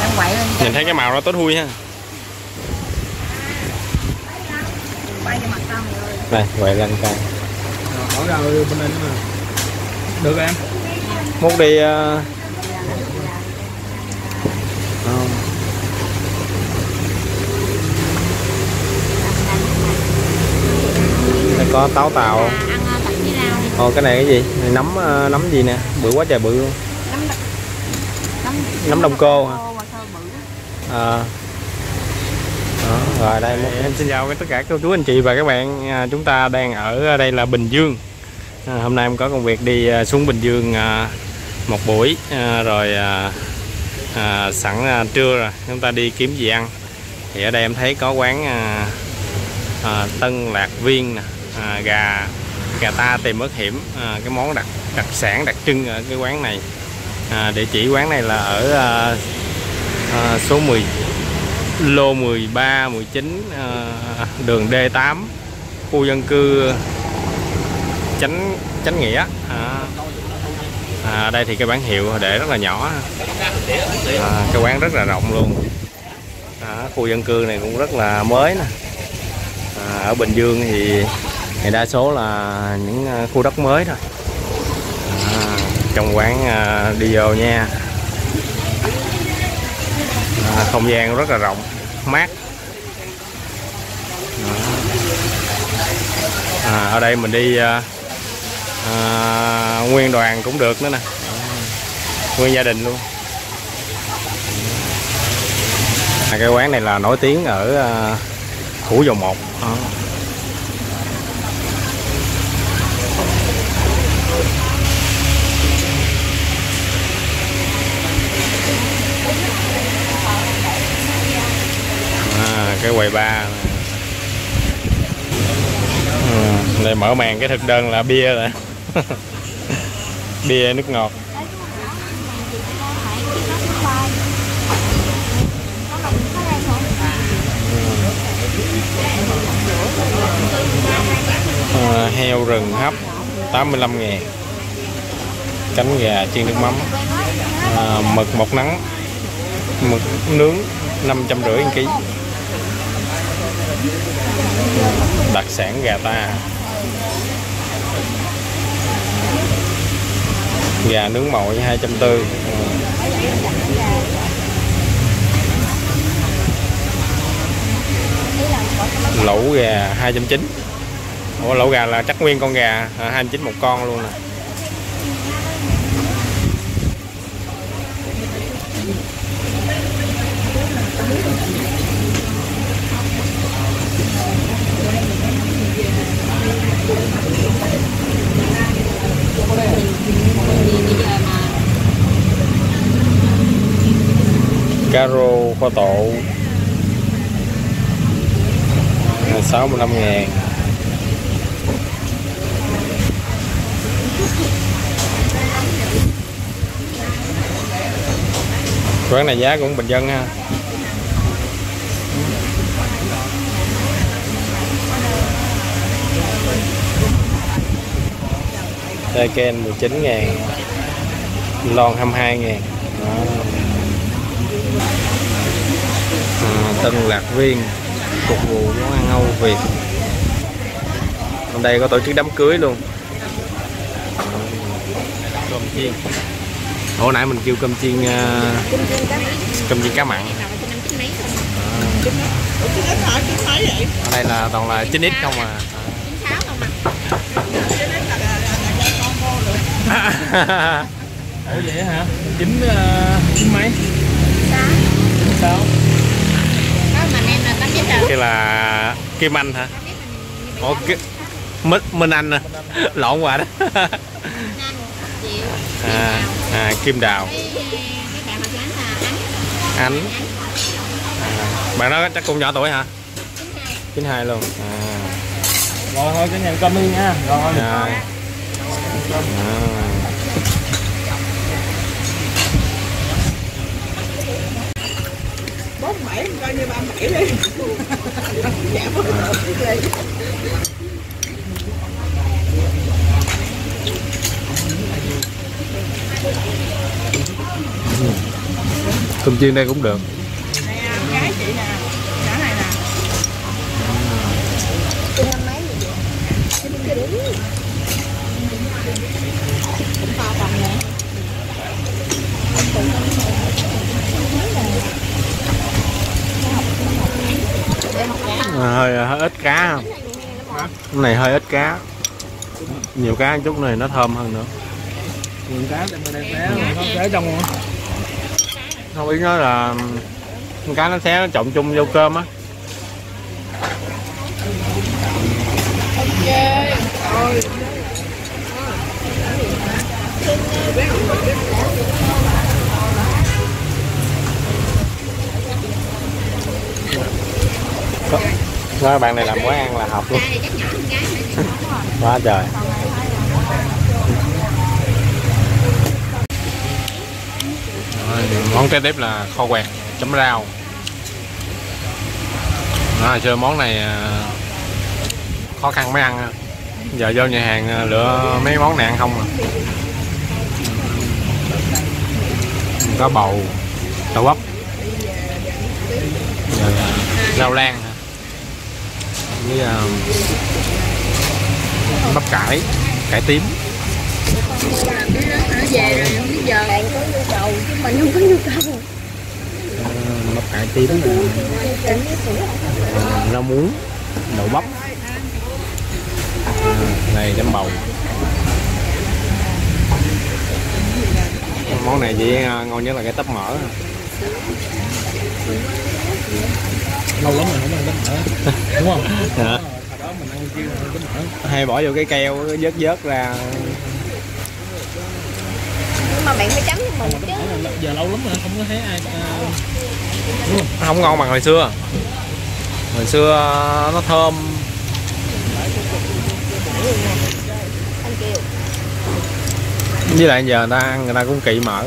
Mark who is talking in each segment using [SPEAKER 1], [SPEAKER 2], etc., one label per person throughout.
[SPEAKER 1] Em quậy lên
[SPEAKER 2] nhìn thấy cái màu nó tốt thui ha. Này quậy lên coi.
[SPEAKER 3] Đây được em.
[SPEAKER 2] Múc đi uh... không. Đây có táo tàu.
[SPEAKER 1] Ăn ờ,
[SPEAKER 2] Ồ cái này cái gì? Nấm ờ, nấm gì nè? Bự quá trời bự luôn.
[SPEAKER 1] Nấm
[SPEAKER 2] đông cô hả? À. Đó, rồi đây em xin chào tất cả các chú anh chị và các bạn. À, chúng ta đang ở đây là Bình Dương. À, hôm nay em có công việc đi à, xuống Bình Dương à, một buổi. À, rồi à, à, sẵn à, trưa rồi chúng ta đi kiếm gì ăn. Thì ở đây em thấy có quán à, à, Tân Lạc Viên nè, à, gà gà ta tìm ớt hiểm à, cái món đặc đặc sản đặc trưng ở cái quán này à, địa chỉ quán này là ở à, à, số 10 lô 13 19 à, đường D8 khu dân cư chánh chánh nghĩa. À, à, đây thì cái bán hiệu để rất là nhỏ. À, cái quán rất là rộng luôn. À, khu dân cư này cũng rất là mới nè. À, ở Bình Dương thì, thì đa số là những à, khu đất mới thôi trong quán à, đi vô nha. À, không gian rất là rộng mát. À, ở đây mình đi à, à, nguyên đoàn cũng được nữa nè. Nguyên gia đình luôn. À, cái quán này là nổi tiếng ở à, Thủ Dầu Một. À, quầy ba. Ừ, đây mở màn cái thực đơn là bia rồi. Bia nước ngọt. À, heo rừng hấp 85 ngàn. Cánh gà chiên nước mắm. À, mực một nắng. Mực nướng 550 kg đặc sản gà ta. Gà nướng mồi 240 lẩu gà 290 Ủa lẩu gà là chắc nguyên con gà à, 290 một con luôn nè. Caro kho tộ 65 ngàn. Quán này giá cũng bình dân ha. Đây ken 19 ngàn, Lon 22 ngàn. Đó. Tân Lạc Viên phục vụ món ăn Âu Việt. Hôm đây có tổ chức đám cưới luôn. Cơm chiên. Ủa nãy mình kêu cơm chiên à, cơm chiên cá mặn. Ở đây là toàn là 9x không à?
[SPEAKER 3] Ủa vậy hả? Chín uh, chín mấy? Sao
[SPEAKER 2] cái là Kim Anh hả? Ủa cái Minh, Minh Anh à? Lộn qua đó. À, à, Kim Đào. Ánh à, bạn đó chắc cũng nhỏ tuổi hả? 92 luôn. À,
[SPEAKER 3] rồi thôi cái nhà cơm đi nha. Rồi.
[SPEAKER 2] À. À.
[SPEAKER 4] bốn bảy coi như ba bảy đi giảm một đi
[SPEAKER 2] cơm chiên đây cũng được
[SPEAKER 4] Nè, con gái chị nè. Nhỏ này nè.
[SPEAKER 2] à, hơi, hơi ít cá không? Cái này hơi ít cá. Nhiều cá chút này nó thơm hơn nữa.
[SPEAKER 3] Vườn cá đem đây té không té trong không?
[SPEAKER 2] không biết nói là con cá nó xé nó trộn chung vô cơm á. Có- nói bạn này làm quán ăn là hợp luôn.
[SPEAKER 1] Nữa.
[SPEAKER 2] quá trời. Rồi, món kế tiếp là kho quẹt chấm rau. Đó, xưa món này à, khó khăn mới ăn giờ vô nhà hàng à, lựa mấy món này ăn không à. Có bầu đậu bắp. À, rau lan? Với uh, ờ, bắp cải cải tím
[SPEAKER 4] về rồi, không biết giờ. Bạn có nhu cầu, chứ mình không có nhu cầu.
[SPEAKER 2] Bắp cải tím ờ, rau muống đậu bắp ờ, này chấm bầu món này chị ngon nhất là cái tấp mỡ
[SPEAKER 3] Lâu lắm rồi không ăn bánh mỡ. Đúng không?
[SPEAKER 2] Hả?
[SPEAKER 3] Hồi đó mình ăn chiên là bánh mỡ.
[SPEAKER 2] hay bỏ vô cái keo vớt vớt ra
[SPEAKER 1] Nhưng mà bạn phải chấm cho mình chứ.
[SPEAKER 3] giờ lâu lắm rồi không có thấy ai à,
[SPEAKER 2] không ngon bằng hồi xưa hồi xưa ờ, nó thơm với lại giờ người ta ăn người ta cũng kỵ mỡ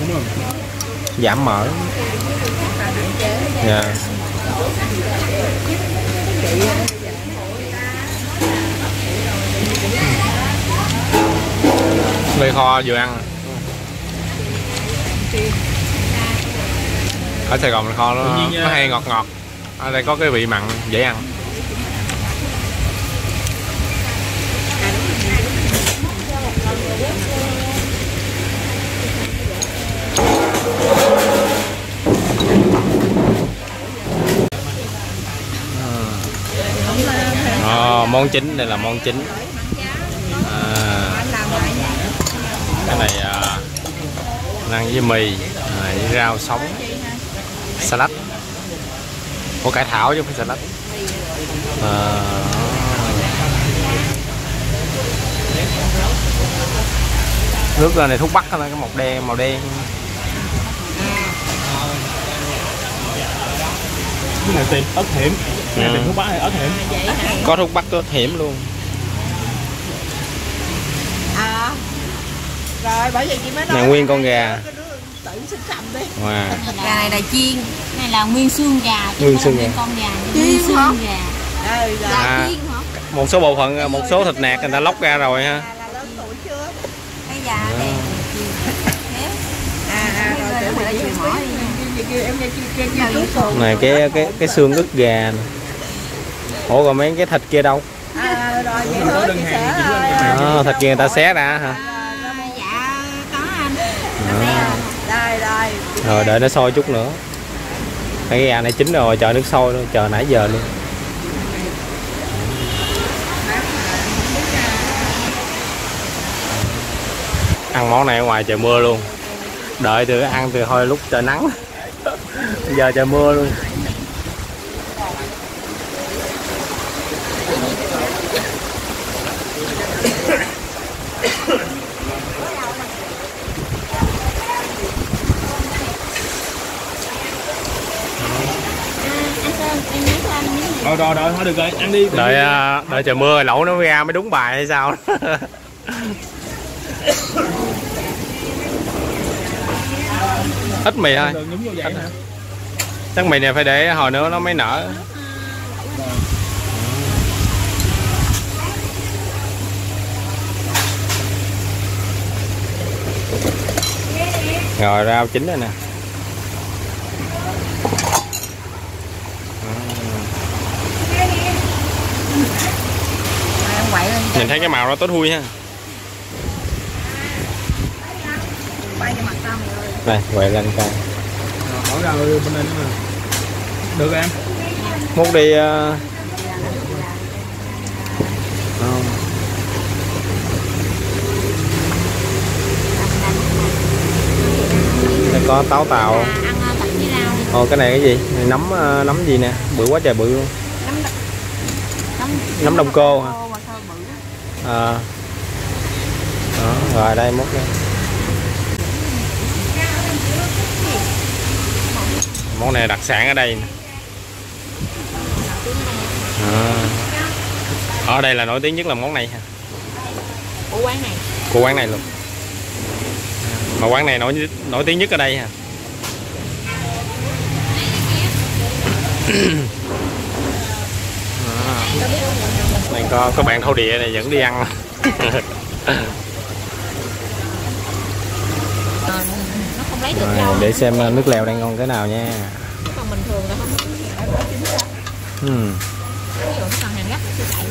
[SPEAKER 3] đúng không?
[SPEAKER 2] giảm mỡ dạ Lê kho vừa ăn. Ở Sài Gòn kho nó, nó
[SPEAKER 3] à,
[SPEAKER 2] hay ngọt ngọt. Ở đây có cái vị mặn dễ ăn món chính đây là món chính. À, cái này à, ăn với mì à, với rau sống salad. Có cải thảo chứ không phải salad. À, nước này thuốc bắc là cái màu đen màu đen.
[SPEAKER 3] Cái này tìm ớt hiểm. Cái này
[SPEAKER 2] Ừ.
[SPEAKER 3] tìm thuốc bắc hay ớt hiểm.
[SPEAKER 2] có thuốc bắc có hiểm luôn
[SPEAKER 4] À. Rồi, bởi vậy chị mới nói.
[SPEAKER 2] này nguyên con gà
[SPEAKER 4] tự đi.
[SPEAKER 2] wow.
[SPEAKER 1] Gà này là chiên. Này là nguyên xương gà. chứ
[SPEAKER 2] Nguyên xương gà.
[SPEAKER 1] Con gà.
[SPEAKER 4] Chiên
[SPEAKER 1] Nguyên xương
[SPEAKER 4] hả?
[SPEAKER 1] gà.
[SPEAKER 4] Đây.
[SPEAKER 1] Là
[SPEAKER 2] À.
[SPEAKER 1] chiên hả?
[SPEAKER 2] một số bộ phận một số thịt nạc người ta lóc ra rồi ha
[SPEAKER 4] Là, là lớn tuổi chưa?
[SPEAKER 1] Cái gà này.
[SPEAKER 4] À, à, rồi
[SPEAKER 2] Này cái cái cái xương ức gà nè. Ủa còn mấy cái thịt kia đâu?
[SPEAKER 4] À, rồi vậy thôi chị sẽ
[SPEAKER 3] lên
[SPEAKER 2] à, thịt kia người ta xé ra hả?
[SPEAKER 1] À, dạ có anh.
[SPEAKER 2] à.
[SPEAKER 4] Đây, đây.
[SPEAKER 2] rồi đợi nó sôi chút nữa. Cái gà này chín rồi chờ nước sôi luôn chờ nãy giờ luôn. Ăn món này ở ngoài trời mưa luôn. Đợi từ ăn từ hồi lúc trời nắng giờ trời mưa luôn?
[SPEAKER 3] Rồi rồi rồi thôi được rồi, ăn đi.
[SPEAKER 2] đợi à, đợi trời mưa lẩu nó ra mới đúng bài hay sao ít mì thôi chắc mì này phải để hồi nữa nó mới nở. Rồi. Rau chín rồi nè. Nhìn thấy cái màu nó tốt thui ha.
[SPEAKER 4] Quay cho mặt tao
[SPEAKER 2] đây quậy lên coi
[SPEAKER 3] bỏ ra bên đây nữa mà được em
[SPEAKER 2] múc đi ờ, không. đây có táo tàu
[SPEAKER 1] đi
[SPEAKER 2] Ồ cái này cái gì? Này nấm ờ, nấm gì nè? Bự quá trời bự luôn.
[SPEAKER 1] nấm đ- nấm
[SPEAKER 2] Nấm đông cô hả?
[SPEAKER 1] cô mà sao bự á.
[SPEAKER 2] À. Đó, rồi đây múc đây. Món này đặc sản ở đây. À. Ở đây là nổi tiếng nhất là món này ha.
[SPEAKER 1] của quán này
[SPEAKER 2] Của quán này luôn. Mà quán này nổi nổi tiếng nhất ở đây ha. Này có có bạn thổ địa này vẫn đi ăn.
[SPEAKER 1] Không lấy được
[SPEAKER 2] Rồi,
[SPEAKER 1] rau
[SPEAKER 2] để xem ờ, nước lèo đang ngon thế nào nha.
[SPEAKER 1] còn bình thường là không
[SPEAKER 2] Ừ,
[SPEAKER 1] ví dụ nó còn hàng gắt thì chạy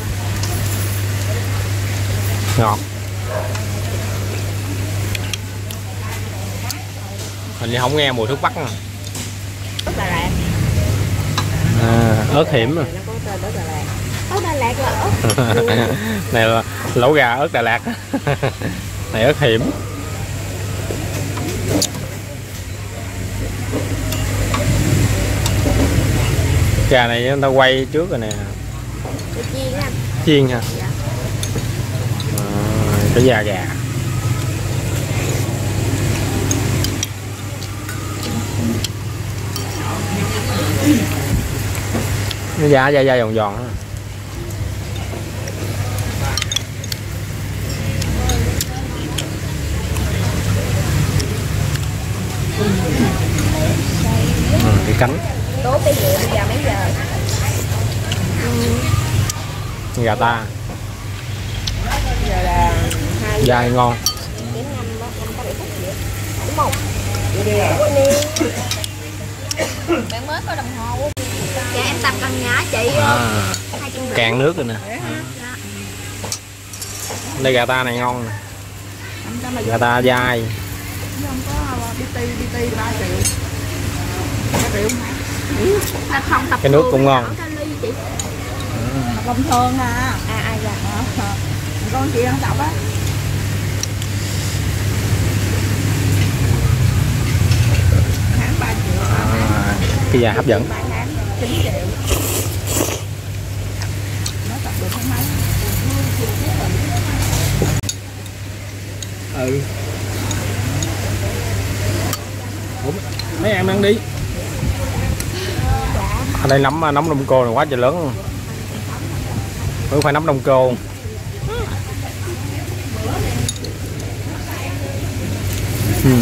[SPEAKER 2] ngọt. Hình như không nghe mùi thuốc bắc nè.
[SPEAKER 1] rất là lạc
[SPEAKER 2] À, ớt hiểm à.
[SPEAKER 1] có ớt Đà Lạt là ớt
[SPEAKER 2] này là lẩu gà ớt Đà Lạt này ớt hiểm gà này người ta quay trước rồi nè.
[SPEAKER 1] Chiên
[SPEAKER 2] ha à, cái da gà. Nó da da da giòn giòn ừ, cái cánh
[SPEAKER 1] đố bây giờ bây giờ mấy giờ.
[SPEAKER 2] Gà ta.
[SPEAKER 1] Giờ là
[SPEAKER 2] da ngon.
[SPEAKER 1] Đến năm năm phút gì đúng không? Bạn mới có đồng hồ. Dạ em tập cần nhá chị.
[SPEAKER 2] À, cạn nước rồi nè.
[SPEAKER 1] Dạ.
[SPEAKER 2] đây gà ta này ngon nè. Gà ta dai.
[SPEAKER 4] Không có bt bt ba triệu. Ba triệu
[SPEAKER 1] là không tập
[SPEAKER 2] Cái nước cũng ngon.
[SPEAKER 1] ở Cali chị.
[SPEAKER 4] Công thường à.
[SPEAKER 1] À ai dạ.
[SPEAKER 4] Con chị ăn tập á.
[SPEAKER 2] À, cái da hấp dẫn.
[SPEAKER 4] Ba tháng chín triệu. Nó tập được tháng mấy
[SPEAKER 3] ừ. Ủa, mấy em ăn đi
[SPEAKER 2] ở đây nấm à, nấm đông cô này quá trời lớn. Luôn không phải nấm đông cô. Ừ.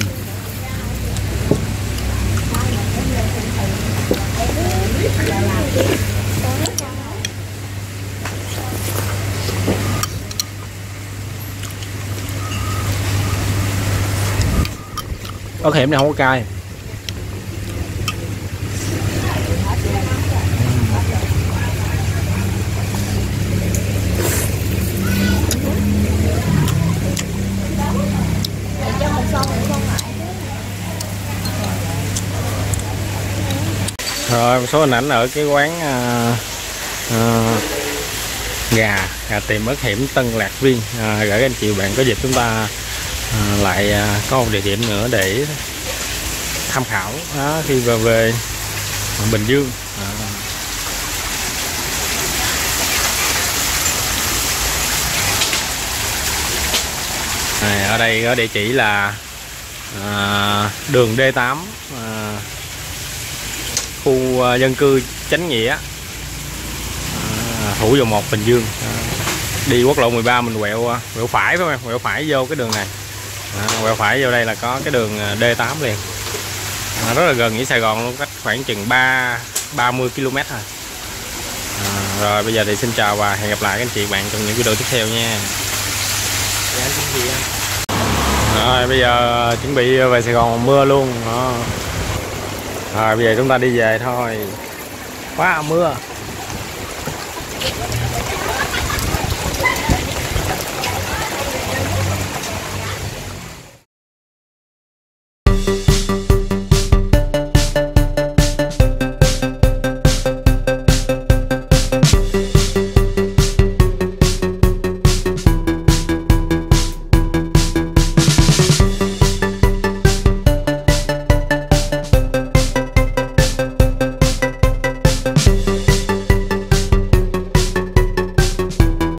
[SPEAKER 2] ớt hiểm này không có cay
[SPEAKER 1] cho một son một son lại
[SPEAKER 2] rồi một số hình ảnh ở cái quán uh, uh, gà gà tìm ớt hiểm Tân Lạc Viên à, gửi anh chị bạn có dịp chúng ta à, lại à, có một địa điểm nữa để tham khảo đó, khi về về Bình Dương à. Này, ở đây có địa chỉ là à, đường D8 à, khu à, dân cư Chánh Nghĩa. À, Thủ dầu một Bình Dương. À, đi quốc lộ 13 mình quẹo à, quẹo phải phải không em? Quẹo phải vô cái đường này. À, quẹo phải vô đây là có cái đường à, D8 liền. À, rất là gần với Sài Gòn luôn cách khoảng chừng 3 30 km thôi. À, rồi bây giờ thì xin chào và hẹn gặp lại các anh chị bạn trong những video tiếp theo nha. Rồi bây giờ chuẩn bị về Sài Gòn mưa luôn. Đó rồi bây giờ chúng ta đi về thôi. Quá mưa.